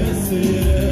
this is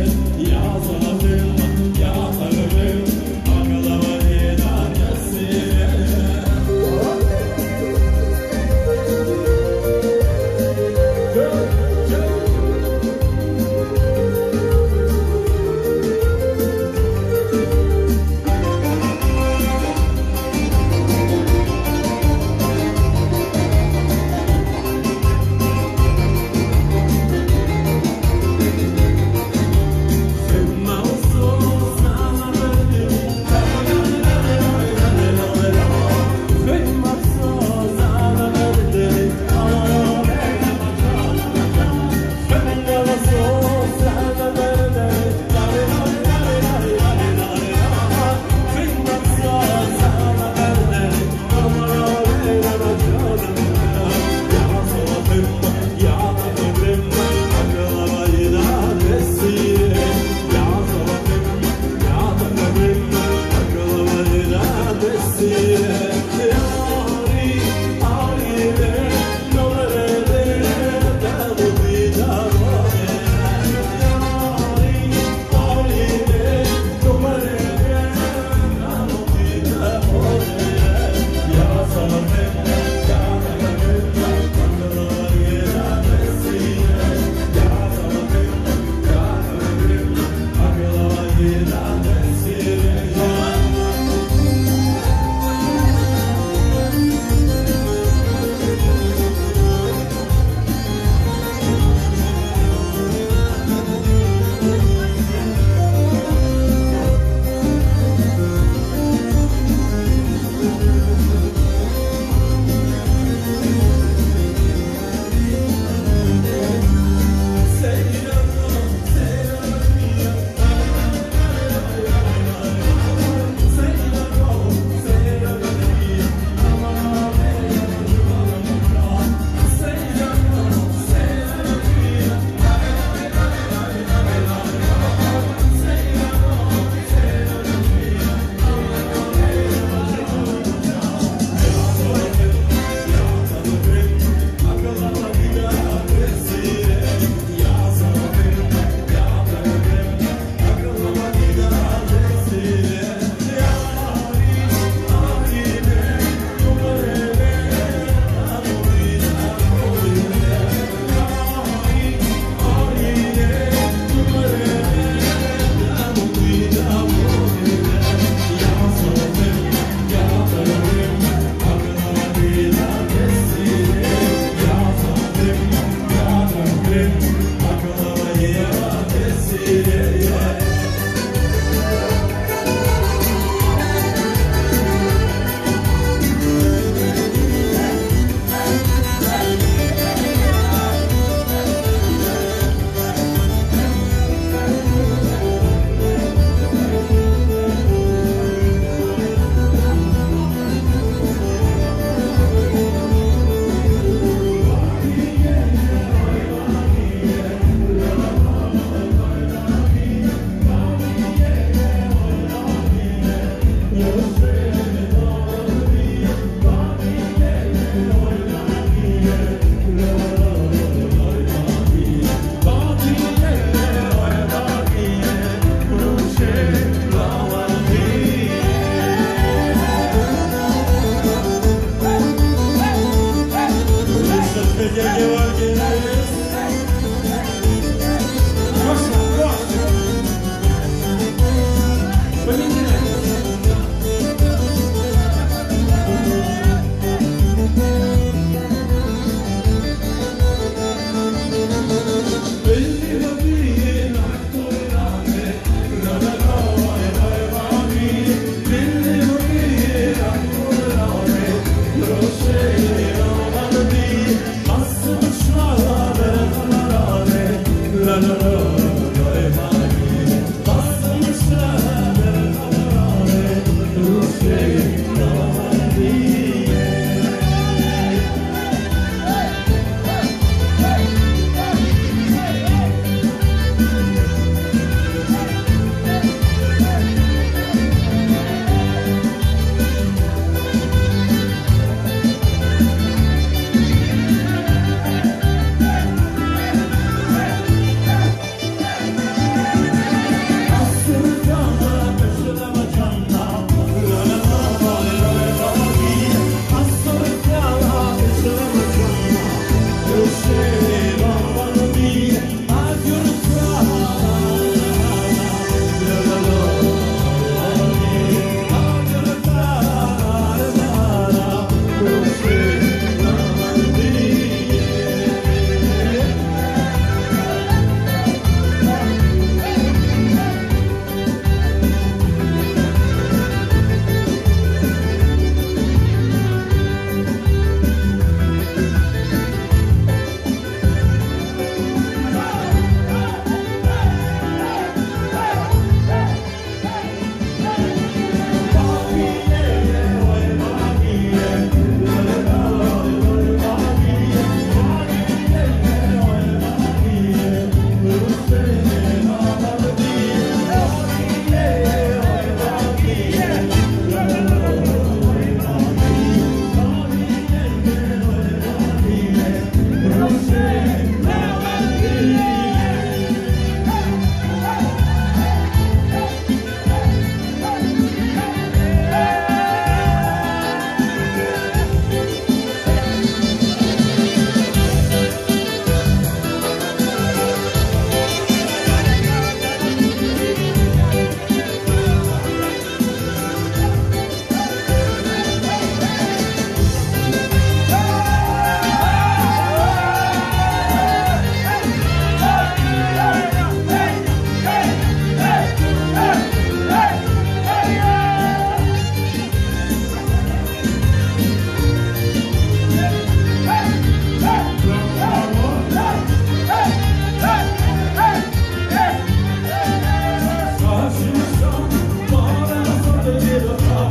Eva.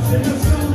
Você